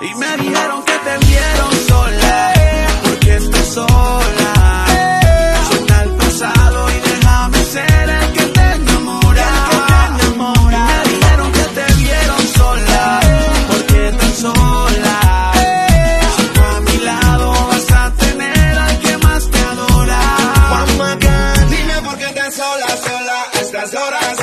Y me dijeron que te vieron sola, porque estás sola. Suena al pasado y déjame ser el que te enamora. Y me dijeron que te vieron sola, porque estás sola. Si a mi lado vas a tener al que más te adora. Juan Macan, dime por qué estás sola, sola, a estas horas.